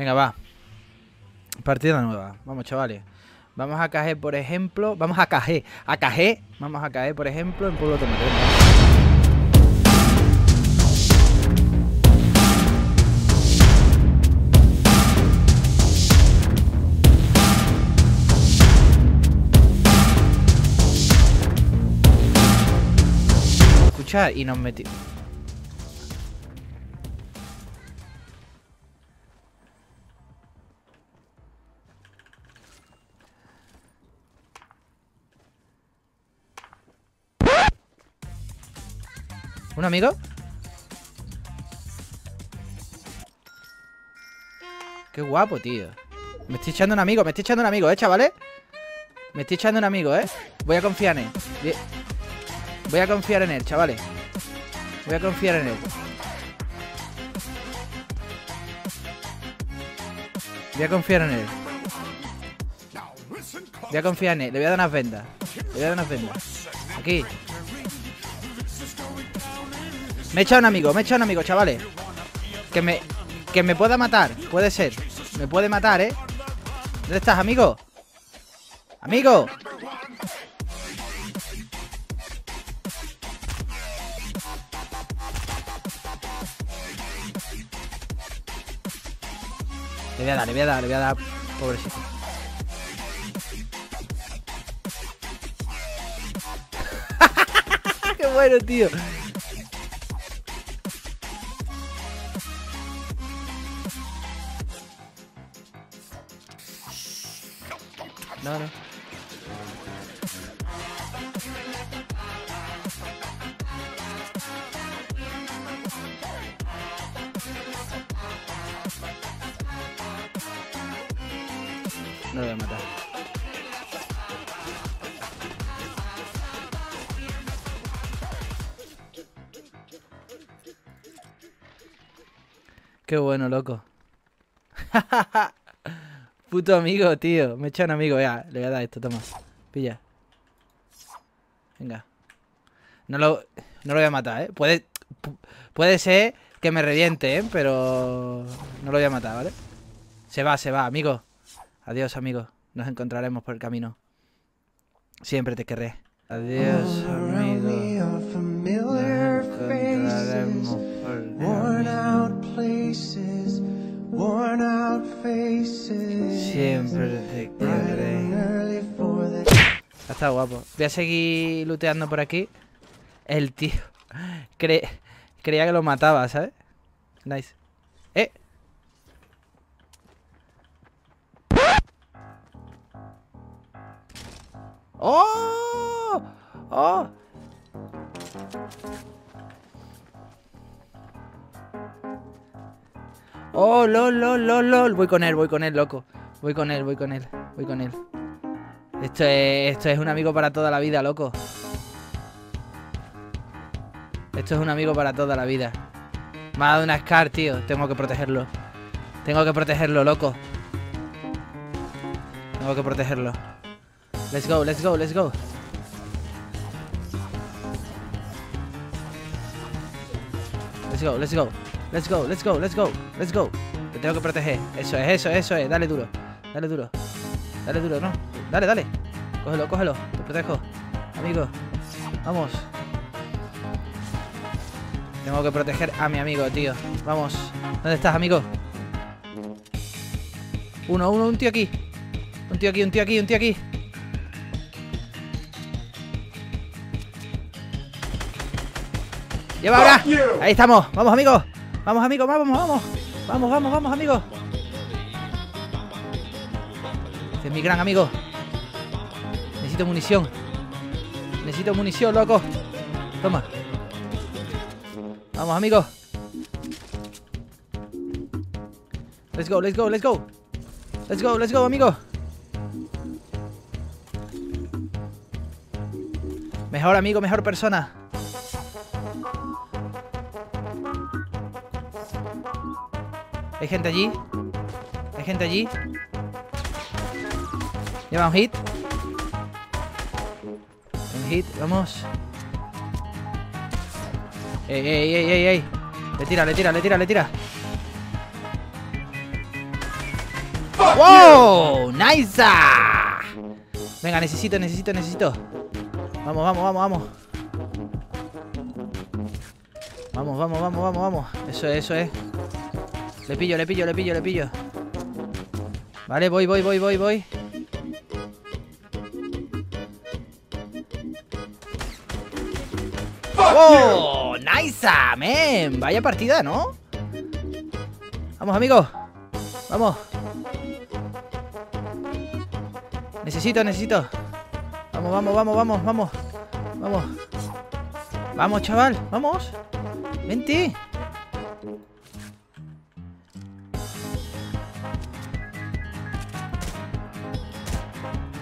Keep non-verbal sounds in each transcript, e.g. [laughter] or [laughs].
Venga, va. Partida nueva. Vamos, chavales. Vamos a caer, por ejemplo. Vamos a caer. A caer. Vamos a caer, por ejemplo, en Pueblo Tomate. Escucha, y nos metimos. ¿Un amigo? Qué guapo, tío. Me estoy echando un amigo, me estoy echando un amigo, ¿eh, chavales? Me estoy echando un amigo, ¿eh? Voy a confiar en él. Voy a confiar en él, chavales. Voy a confiar en él. Voy a confiar en él. Voy a confiar en él. Le voy a dar unas vendas. Le voy a dar unas vendas. Aquí me he echado un amigo, me he echado un amigo, chavales Que me... Que me pueda matar Puede ser Me puede matar, ¿eh? ¿Dónde estás, amigo? ¡Amigo! Le voy a dar, le voy a dar, le voy a dar Pobrecito [laughs] ¡Qué bueno, tío! No, no. No voy a matar. Qué bueno, loco. [laughs] Puto amigo, tío. Me echa un amigo, ya. Le voy a dar esto, toma. Pilla. Venga. No lo, no lo voy a matar, ¿eh? Puede, puede ser que me reviente, ¿eh? Pero no lo voy a matar, ¿vale? Se va, se va, amigo. Adiós, amigo. Nos encontraremos por el camino. Siempre te querré. Adiós, amigo. Nos encontraremos por el camino. Siempre querré. Está guapo. Voy a seguir looteando por aquí. El tío. [laughs] creía que lo mataba, ¿sabes? Nice. ¡Eh! ¡Oh! ¡Oh! Oh, lol, lol, lol, lol. Voy con él, voy con él, loco. Voy con él, voy con él, voy con él. Esto es, esto es un amigo para toda la vida, loco. Esto es un amigo para toda la vida. Me ha dado una Scar, tío. Tengo que protegerlo. Tengo que protegerlo, loco. Tengo que protegerlo. Let's go, let's go, let's go. Let's go, let's go. Let's go, let's go, let's go, let's go. Te tengo que proteger. Eso es, eso, eso es. Dale duro. Dale duro. Dale duro, ¿no? Dale, dale. Cógelo, cógelo. Te protejo. Amigo. Vamos. Tengo que proteger a mi amigo, tío. Vamos. ¿Dónde estás, amigo? Uno, uno, un tío aquí. Un tío aquí, un tío aquí, un tío aquí. ¡Lleva ahora! Ahí estamos. Vamos, amigos. Vamos, amigos, vamos, vamos. Vamos, vamos, vamos, amigos. Mi gran amigo. Necesito munición. Necesito munición, loco. Toma. Vamos, amigos. Let's go, let's go, let's go. Let's go, let's go, amigos. Mejor amigo, mejor persona. Hay gente allí. Hay gente allí. Lleva un hit. Un hit, vamos. Ey, ey, ey, ey, ey. Le tira, le tira, le tira, le tira. ¡Wow! ¡Nice! Venga, necesito, necesito, necesito. Vamos, vamos, vamos, vamos. Vamos, vamos, vamos, vamos, vamos. Eso es, eso es. Le pillo, le pillo, le pillo, le pillo. Vale, voy, voy, voy, voy, voy. ¡Oh! ¡Nice, man! Vaya partida, ¿no? Vamos, amigos. Vamos. Necesito, necesito. Vamos, vamos, vamos, vamos, vamos. Vamos. Vamos, chaval. Vamos. Vente.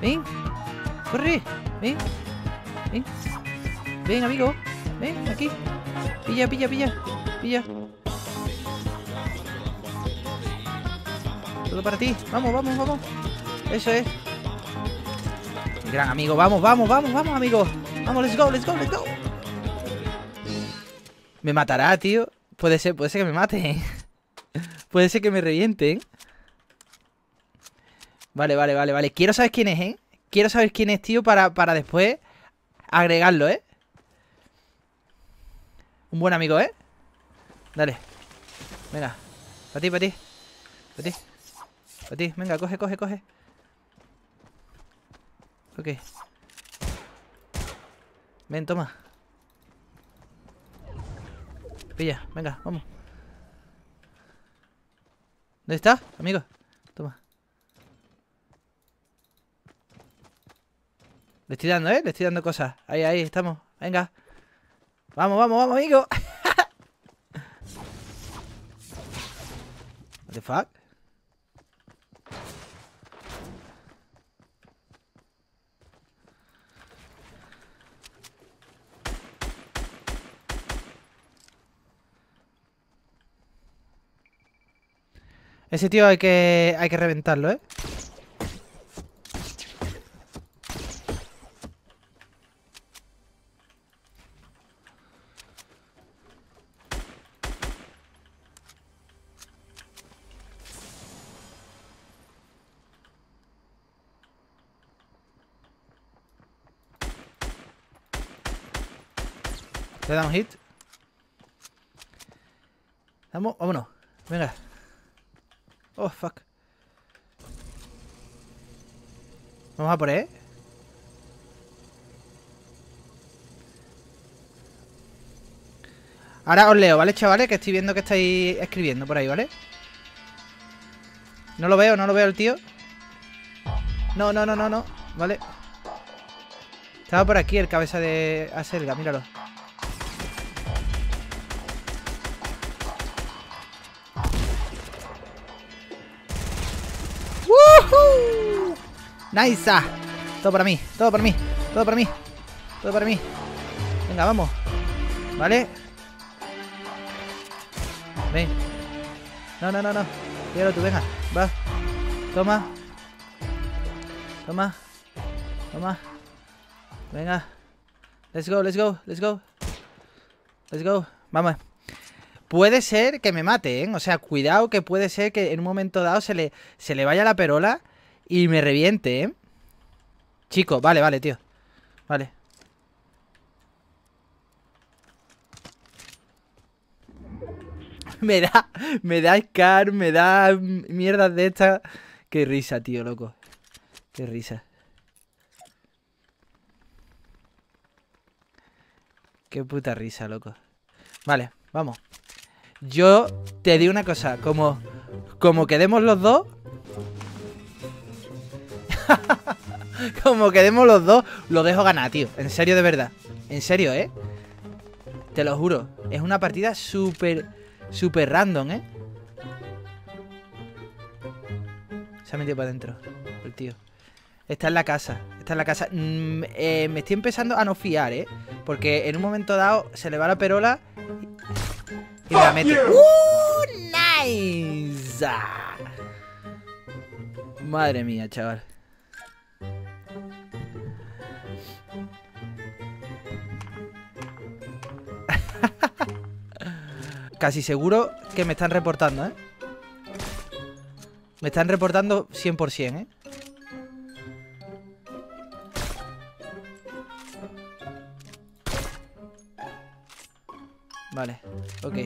Ven. Corre. Ven. Ven. Ven, amigo. Ven, aquí. Pilla, pilla, pilla. Pilla. Todo para ti. Vamos, vamos, vamos. Eso es. Gran amigo. Vamos, vamos, vamos, vamos, amigo. Vamos, let's go, let's go, let's go. Me matará, tío. Puede ser, puede ser que me mate. [laughs] puede ser que me revienten. Vale, vale, vale, vale. Quiero saber quién es, ¿eh? Quiero saber quién es, tío, para, para después agregarlo, ¿eh? Un buen amigo, ¿eh? Dale. Venga. Para ti, para ti. Para ti. Para ti. Venga, coge, coge, coge. Ok. Ven, toma. Pilla, venga, vamos. ¿Dónde está, amigo? Toma. Le estoy dando, ¿eh? Le estoy dando cosas. Ahí, ahí, estamos. Venga. Vamos, vamos, vamos, amigo. [laughs] What the fuck? Ese tío hay que hay que reventarlo, ¿eh? Hit. Vamos, vámonos. Venga. Oh, fuck. Vamos a por él. Ahora os leo, ¿vale, chavales? Que estoy viendo que estáis escribiendo por ahí, ¿vale? No lo veo, no lo veo el tío. No, no, no, no, no. Vale. Estaba por aquí el cabeza de Aselga, míralo. ¡Nice! Todo para mí, todo para mí, todo para mí, todo para mí. Venga, vamos. ¿Vale? Ven. No, no, no, no. Cuídalo tú, venga. Va. Toma. Toma. Toma. Venga. Let's go, let's go, let's go. Let's go. Vamos. Puede ser que me mate, ¿eh? O sea, cuidado que puede ser que en un momento dado se le, se le vaya la perola y me reviente, ¿eh? Chico, vale, vale, tío. Vale. [laughs] me da, me da Scar, me da mierdas de estas. Qué risa, tío, loco. Qué risa. Qué puta risa, loco. Vale, vamos. Yo te digo una cosa, como, como quedemos los dos... [laughs] como quedemos los dos, lo dejo ganar, tío. En serio, de verdad. En serio, ¿eh? Te lo juro. Es una partida súper, súper random, ¿eh? Se ha metido para adentro, el tío. Está en la casa, está en la casa. Mm, eh, me estoy empezando a no fiar, ¿eh? Porque en un momento dado se le va la perola y la mete. ¡Uh! ¡Nice! Madre mía, chaval. Casi seguro que me están reportando, ¿eh? Me están reportando 100%, ¿eh? Vale, ok.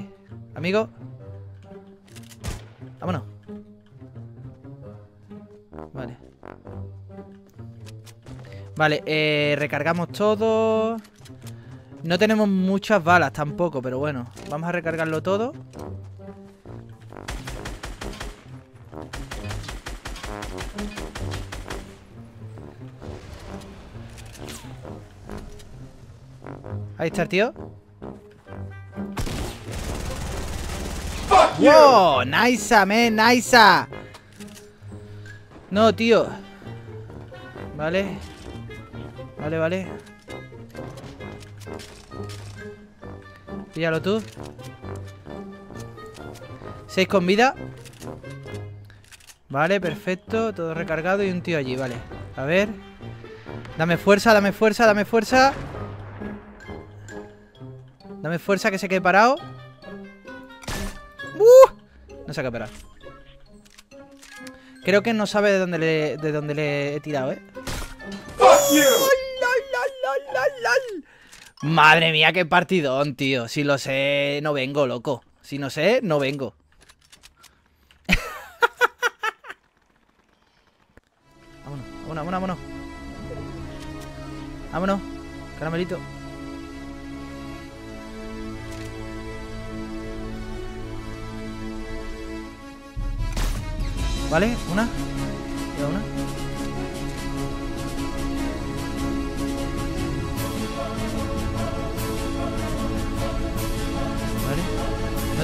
Amigo. Vámonos. Vale. Vale, eh, recargamos todo. No tenemos muchas balas tampoco, pero bueno. Vamos a recargarlo todo. Ahí está el tío. ¡Wow! ¡Nice, man! ¡Nice! No, tío. Vale. Vale, vale. Píllalo tú. Seis con vida. Vale, perfecto. Todo recargado y un tío allí, vale. A ver. Dame fuerza, dame fuerza, dame fuerza. Dame fuerza que se quede parado. ¡Uh! No se ha parado. Creo que no sabe de dónde le, de dónde le he tirado, ¿eh? Madre mía, qué partidón, tío. Si lo sé, no vengo, loco. Si no sé, no vengo. [laughs] vámonos, vámonos, vámonos, vámonos. Caramelito. ¿Vale? Una. Una.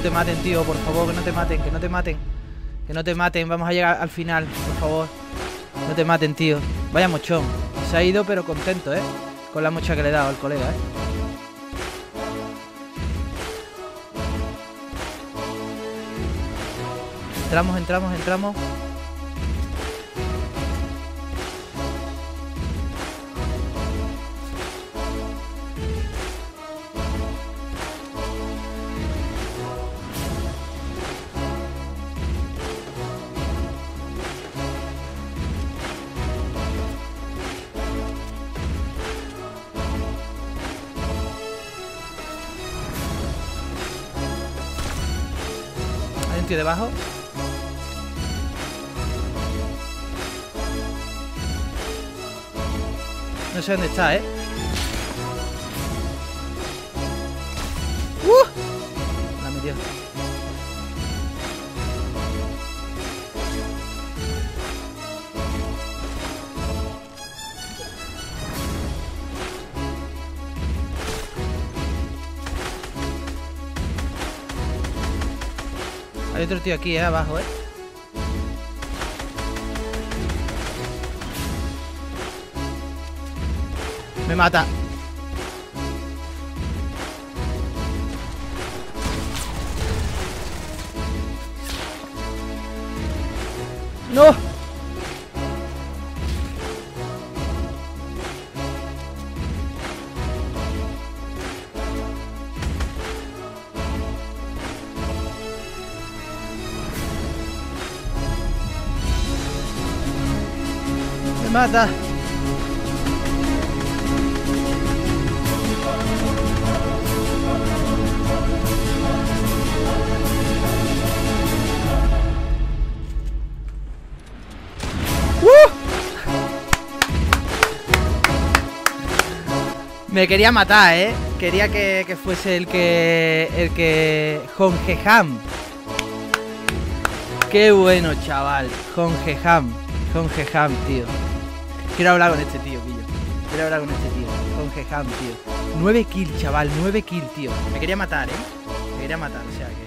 Te maten, tío, por favor, que no te maten, que no te maten. Que no te maten, vamos a llegar al final, por favor. No te maten, tío. Vaya mochón. Se ha ido, pero contento, ¿eh? Con la mocha que le he dado al colega, ¿eh? Entramos, entramos, entramos. Debajo. No sé dónde está, ¿eh? Hay otro tío aquí, ¿eh? Abajo, ¿eh? Me mata. ¡No! Mata. Me quería matar, ¿eh? Quería que, que fuese el que... El que... Hongeham. Qué bueno, chaval. Hongeham. Hongeham, tío. Quiero hablar con este tío, pillo. Quiero hablar con este tío. Hongeham, tío. 9 kills, chaval. 9 kills, tío. Me quería matar, ¿eh? Me quería matar, o sea que...